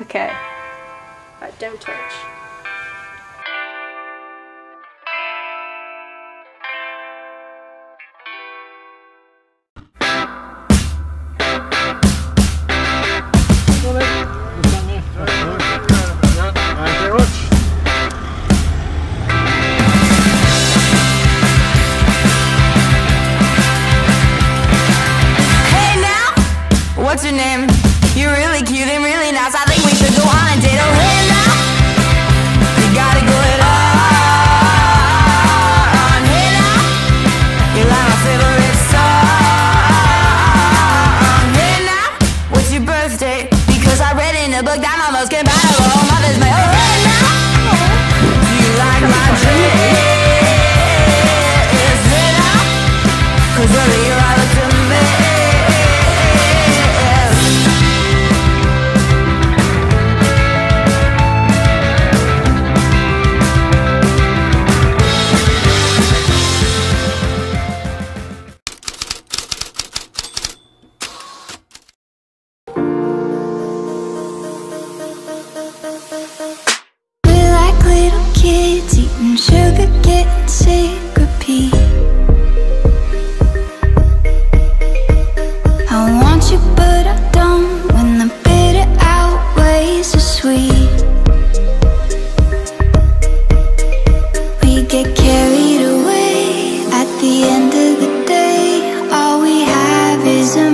Okay. Right, don't touch. What's your name? You're really cute and really the book that almost came buy. I want you but I don't. When the bitter outweighs the sweet We get carried away. At the end of the day All we have is a